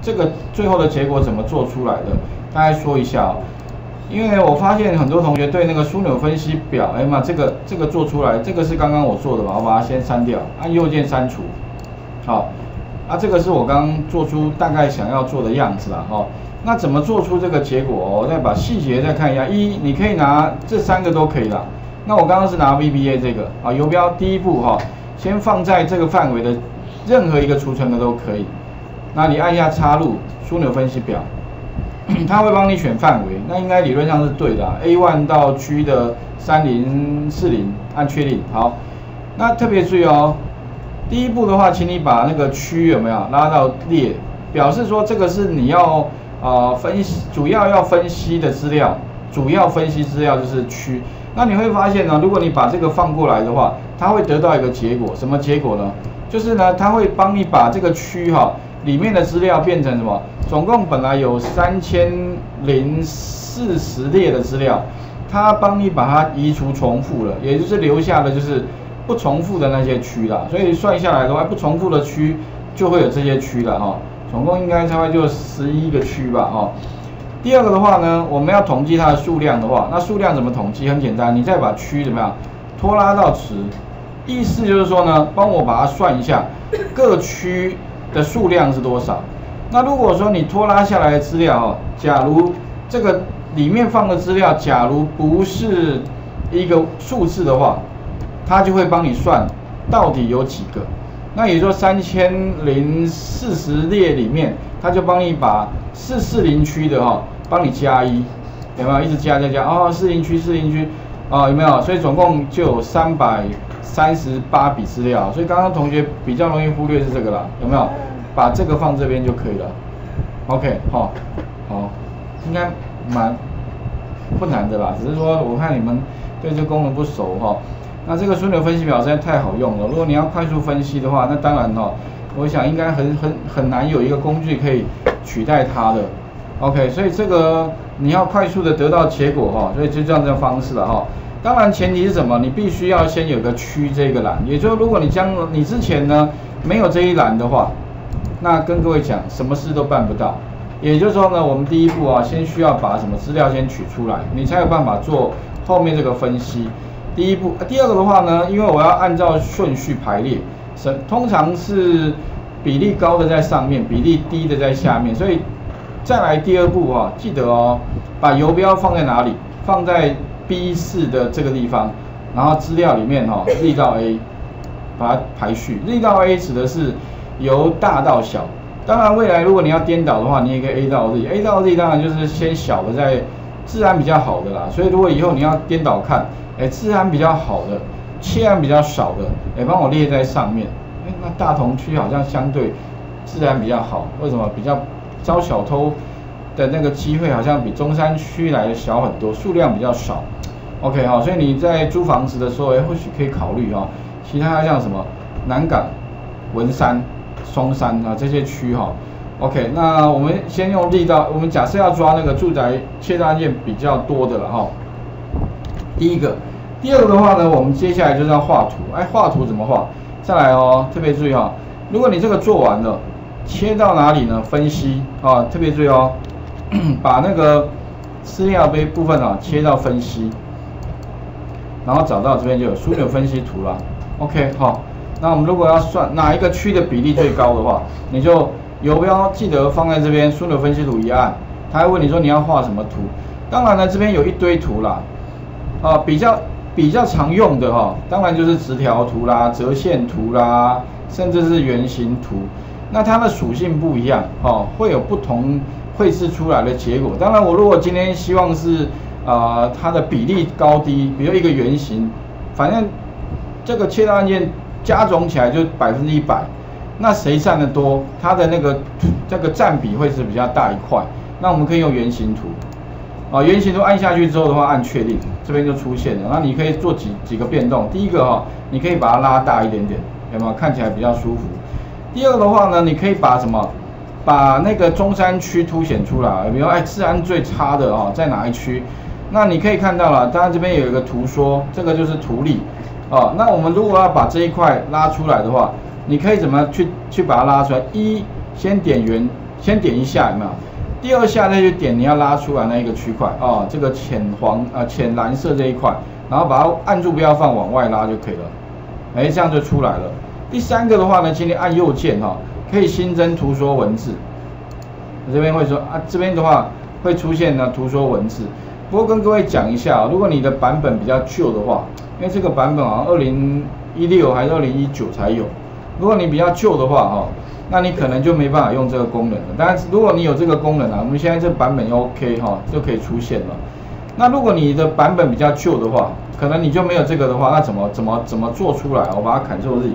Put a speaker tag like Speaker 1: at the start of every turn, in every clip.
Speaker 1: 这个最后的结果怎么做出来的？大概说一下哦。因为我发现很多同学对那个枢纽分析表，哎妈，这个这个做出来，这个是刚刚我做的吧？我把它先删掉，按右键删除。好，啊，这个是我刚做出大概想要做的样子啦，哈。那怎么做出这个结果？我再把细节再看一下。一，你可以拿这三个都可以啦。那我刚刚是拿 VBA 这个啊，游标第一步哈，先放在这个范围的任何一个储存的都可以。那你按下插入枢纽分析表。它会帮你选范围，那应该理论上是对的。A one 到 G 的三零四零，按确定。好，那特别注意哦，第一步的话，请你把那个区有没有拉到列，表示说这个是你要啊分析，主要要分析的资料，主要分析资料就是区。那你会发现呢，如果你把这个放过来的话，它会得到一个结果，什么结果呢？就是呢，它会帮你把这个区哈。里面的资料变成什么？总共本来有三千零四十列的资料，它帮你把它移除重复了，也就是留下的就是不重复的那些区啦。所以算下来的话，不重复的区就会有这些区了哈。总共应该大概就十一个区吧哈。第二个的话呢，我们要统计它的数量的话，那数量怎么统计？很简单，你再把区怎么样拖拉到值，意思就是说呢，帮我把它算一下各区。的数量是多少？那如果说你拖拉下来的资料哦，假如这个里面放的资料，假如不是一个数字的话，它就会帮你算到底有几个。那也就说三千零四十列里面，它就帮你把四四零区的哈，帮你加一，有没有？一直加加加哦，四零区四零区啊，有没有？所以总共就有三百。三十八笔资料，所以刚刚同学比较容易忽略是这个啦，有没有？把这个放这边就可以了。OK，好，好，应该蛮不难的啦，只是说我看你们对这功能不熟哈。那这个枢纽分析表实在太好用了，如果你要快速分析的话，那当然哈，我想应该很很很难有一个工具可以取代它的。OK，所以这个你要快速的得到结果哈，所以就这样的方式了哈。当然，前提是什么？你必须要先有个区这个栏，也就是如果你将你之前呢没有这一栏的话，那跟各位讲，什么事都办不到。也就是说呢，我们第一步啊，先需要把什么资料先取出来，你才有办法做后面这个分析。第一步，第二个的话呢，因为我要按照顺序排列，是通常是比例高的在上面，比例低的在下面，所以再来第二步啊，记得哦，把游标放在哪里？放在。B 四的这个地方，然后资料里面哈，力到 A，把它排序。力到 A 指的是由大到小。当然，未来如果你要颠倒的话，你也可以 A 到 Z，A 到 Z 当然就是先小的在自然比较好的啦。所以如果以后你要颠倒看，哎，自然比较好的，切案比较少的，哎，帮我列在上面。哎，那大同区好像相对自然比较好，为什么？比较招小偷的那个机会好像比中山区来的小很多，数量比较少。OK 哈，所以你在租房子的时候，哎，或许可以考虑哈。其他像什么南港、文山、松山啊这些区哈。OK，那我们先用力道，我们假设要抓那个住宅切单案件比较多的了哈。第一个，第二个的话呢，我们接下来就是要画图。哎，画图怎么画？再来哦，特别注意哈，如果你这个做完了，切到哪里呢？分析啊，特别注意哦，把那个资料杯部分啊切到分析。然后找到这边就有枢纽分析图了，OK 好，那我们如果要算哪一个区的比例最高的话，你就游标记得放在这边，枢纽分析图一按，他会问你说你要画什么图。当然呢，这边有一堆图啦，啊比较比较常用的哈，当然就是直条图啦、折线图啦，甚至是圆形图。那它的属性不一样哦，会有不同绘制出来的结果。当然我如果今天希望是。啊，它的比例高低，比如一个圆形，反正这个切到案件加总起来就百分之一百，那谁占的多，它的那个这个占比会是比较大一块。那我们可以用圆形图，啊，圆形图按下去之后的话，按确定，这边就出现了。那你可以做几几个变动，第一个哈，你可以把它拉大一点点，有没有看起来比较舒服？第二个的话呢，你可以把什么，把那个中山区凸显出来，比如哎，治安最差的哦，在哪一区？那你可以看到了，当然这边有一个图说，这个就是图例，哦，那我们如果要把这一块拉出来的话，你可以怎么去去把它拉出来？一，先点圆，先点一下有没有？第二下再去点你要拉出来那一个区块哦，这个浅黄啊浅蓝色这一块，然后把它按住不要放，往外拉就可以了。哎，这样就出来了。第三个的话呢，请你按右键哈，可以新增图说文字。我这边会说啊，这边的话会出现呢图说文字。不过跟各位讲一下，如果你的版本比较旧的话，因为这个版本好像二零一六还是二零一九才有。如果你比较旧的话哈，那你可能就没办法用这个功能了。但是如果你有这个功能啊，我们现在这版本 OK 哈，就可以出现了。那如果你的版本比较旧的话，可能你就没有这个的话，那怎么怎么怎么做出来？我把它 Ctrl Z，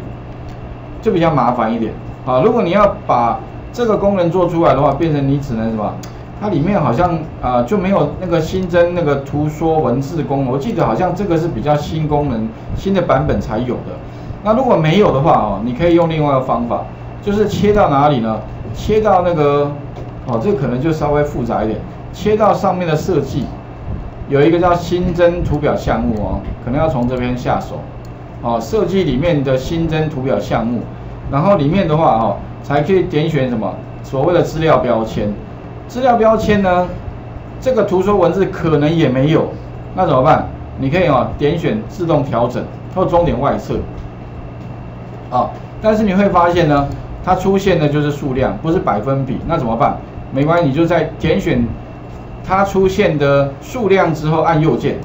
Speaker 1: 就比较麻烦一点啊。如果你要把这个功能做出来的话，变成你只能什么？它里面好像啊就没有那个新增那个图说文字功能。我记得好像这个是比较新功能，新的版本才有的。那如果没有的话哦，你可以用另外一个方法，就是切到哪里呢？切到那个哦，这可能就稍微复杂一点，切到上面的设计。有一个叫新增图表项目哦，可能要从这边下手，哦，设计里面的新增图表项目，然后里面的话哈，才可以点选什么所谓的资料标签，资料标签呢，这个图说文字可能也没有，那怎么办？你可以哦点选自动调整或中点外侧，啊，但是你会发现呢，它出现的就是数量，不是百分比，那怎么办？没关系，你就在点选。它出现的数量之后按右键，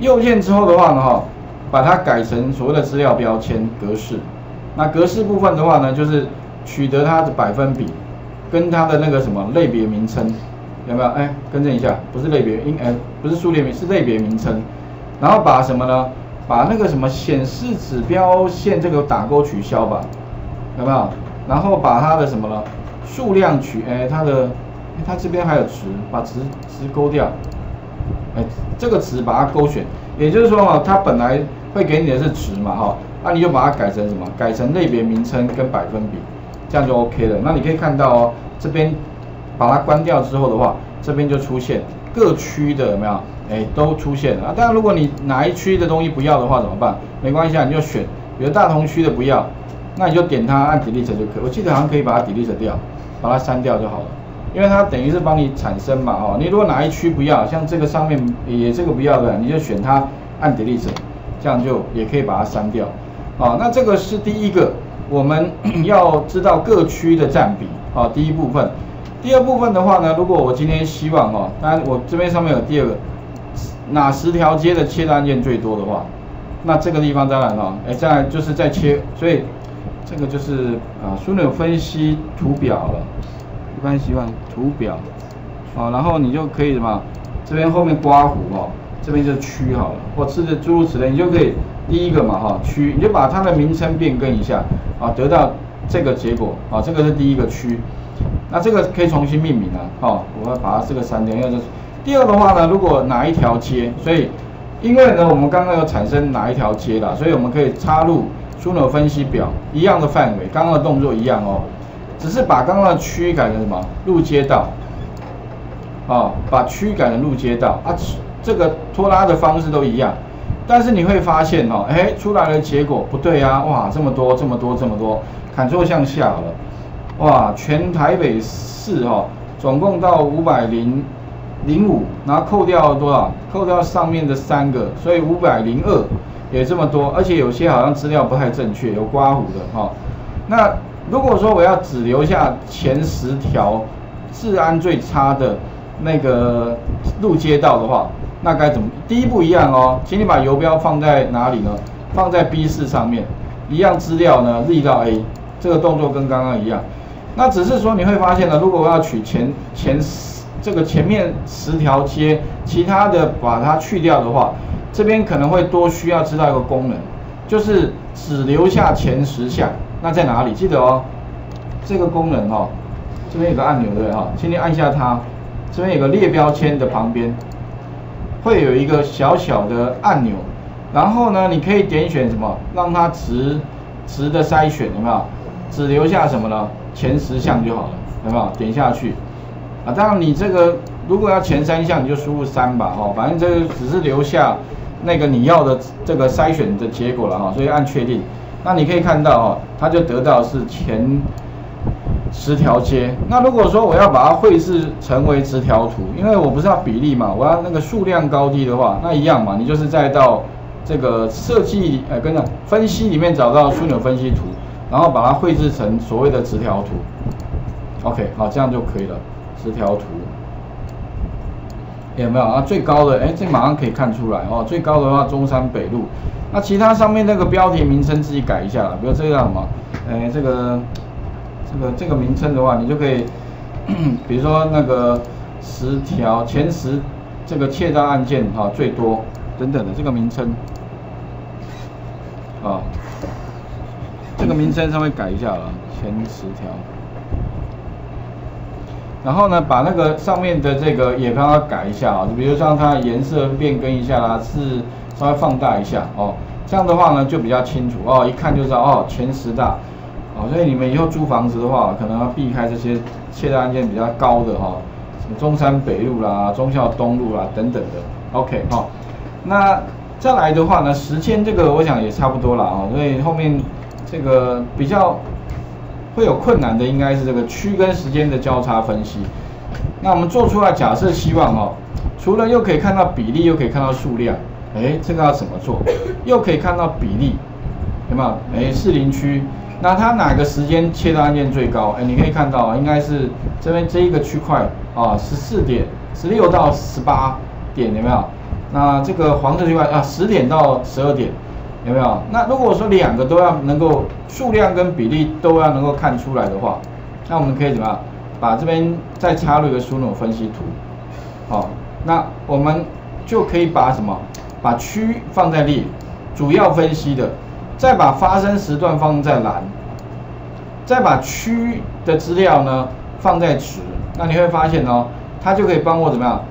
Speaker 1: 右键之后的话呢，哈，把它改成所谓的资料标签格式。那格式部分的话呢，就是取得它的百分比跟它的那个什么类别名称，有没有？哎，更正一下，不是类别，应哎不是数列名，是类别名称。然后把什么呢？把那个什么显示指标线这个打勾取消吧，有没有？然后把它的什么呢？数量取哎它的。它这边还有值，把值值勾掉，哎，这个值把它勾选，也就是说哦，它本来会给你的是值嘛，哈，那你就把它改成什么？改成类别名称跟百分比，这样就 OK 了。那你可以看到哦，这边把它关掉之后的话，这边就出现各区的有没有？哎，都出现了。啊，当然如果你哪一区的东西不要的话怎么办？没关系啊，你就选，比如大同区的不要，那你就点它按 delete 就可以。我记得好像可以把它 delete 掉，把它删掉就好了。因为它等于是帮你产生嘛，哦，你如果哪一区不要，像这个上面也这个不要的，你就选它按 delete，这样就也可以把它删掉，啊，那这个是第一个，我们 要知道各区的占比，啊，第一部分，第二部分的话呢，如果我今天希望，哦，当然我这边上面有第二个，哪十条街的切单件最多的话，那这个地方当然了，哎，再就是在切，所以这个就是啊，枢纽分析图表了。一般习惯图表，好，然后你就可以什么，这边后面刮胡哦，这边就区好了，或是的诸如此类，你就可以第一个嘛哈区，你就把它的名称变更一下啊，得到这个结果啊，这个是第一个区，那这个可以重新命名了哈，我要把它这个删掉，因为这第二的话呢，如果哪一条街，所以因为呢我们刚刚有产生哪一条街了，所以我们可以插入枢纽分析表一样的范围，刚刚的动作一样哦。只是把刚刚的区改成什么？路街道，啊，把区改成路街道。啊，这个拖拉的方式都一样，但是你会发现哦，哎，出来的结果不对啊，哇，这么多这么多这么多，砍错向下了，哇，全台北市哈，总共到五百零零五，然后扣掉多少？扣掉上面的三个，所以五百零二也这么多，而且有些好像资料不太正确，有刮胡的哈，那。如果说我要只留下前十条治安最差的那个路街道的话，那该怎么？第一步一样哦，请你把游标放在哪里呢？放在 B 四上面，一样资料呢立到 A，这个动作跟刚刚一样。那只是说你会发现呢，如果我要取前前这个前面十条街，其他的把它去掉的话，这边可能会多需要知道一个功能，就是只留下前十项。那在哪里？记得哦，这个功能哦，这边有个按钮对哈，请你按下它，这边有个列标签的旁边，会有一个小小的按钮，然后呢，你可以点选什么，让它直直的筛选，有没有？只留下什么呢？前十项就好了，有没有？点下去，啊，当然你这个如果要前三项，你就输入三吧，哦，反正这个只是留下那个你要的这个筛选的结果了哈，所以按确定。那你可以看到哦，它就得到是前十条街。那如果说我要把它绘制成为直条图，因为我不是要比例嘛，我要那个数量高低的话，那一样嘛，你就是再到这个设计呃跟着分析里面找到枢纽分析图，然后把它绘制成所谓的直条图。OK，好，这样就可以了，十条图。有没有啊？最高的，哎，这马上可以看出来哦。最高的话，中山北路。那其他上面那个标题名称自己改一下，比如这个什么，哎，这个，这个这个名称的话，你就可以，比如说那个十条前十这个窃盗案件哈最多等等的这个名称，啊，这个名称稍微改一下了，前十条。然后呢，把那个上面的这个也帮它改一下啊，就比如像它颜色变更一下啦，是稍微放大一下哦，这样的话呢就比较清楚哦，一看就知道哦前十大，好，所以你们以后租房子的话，可能要避开这些窃盗案件比较高的哈，什么中山北路啦、忠孝东路啦等等的，OK 哈，那再来的话呢，时间这个我想也差不多了啊，所以后面这个比较。会有困难的应该是这个区跟时间的交叉分析。那我们做出来假设希望哦，除了又可以看到比例，又可以看到数量，哎，这个要怎么做？又可以看到比例，有没有？哎，士林区，那它哪个时间切到案件最高？哎，你可以看到应该是这边这一个区块啊，十四点十六到十八点，有没有？那这个黄色区块啊，十点到十二点。有没有？那如果说两个都要能够数量跟比例都要能够看出来的话，那我们可以怎么样？把这边再插入一个枢纽分析图，好，那我们就可以把什么？把区放在列，主要分析的，再把发生时段放在蓝，再把区的资料呢放在值，那你会发现哦，它就可以帮我怎么样？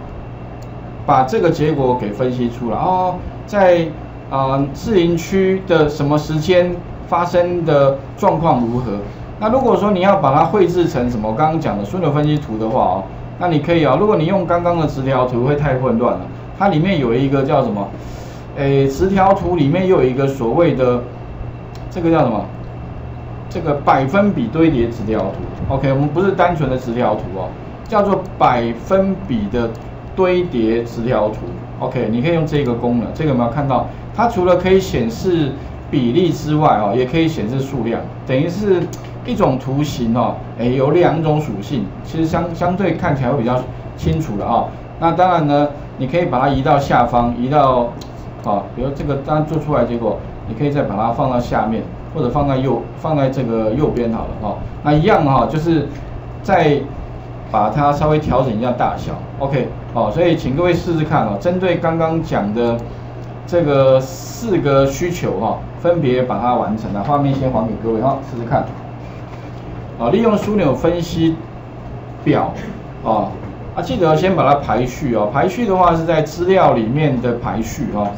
Speaker 1: 把这个结果给分析出来哦，在。啊，士林区的什么时间发生的状况如何？那如果说你要把它绘制成什么我刚刚讲的枢纽分析图的话哦，那你可以啊。如果你用刚刚的直条图会太混乱了，它里面有一个叫什么？诶，直条图里面又有一个所谓的这个叫什么？这个百分比堆叠直条图。OK，我们不是单纯的直条图哦，叫做百分比的堆叠直条图。OK，你可以用这个功能，这个有没有看到？它除了可以显示比例之外，哦，也可以显示数量，等于是一种图形哦，哎，有两种属性，其实相相对看起来会比较清楚了啊。那当然呢，你可以把它移到下方，移到，啊，比如这个当做出来结果，你可以再把它放到下面，或者放在右，放在这个右边好了哈。那一样哈，就是再把它稍微调整一下大小，OK，哦，所以请各位试试看哦，针对刚刚讲的。这个四个需求哈，分别把它完成了。画面先还给各位哈，试试看。啊，利用枢纽分析表啊，啊，记得先把它排序哦。排序的话是在资料里面的排序哦。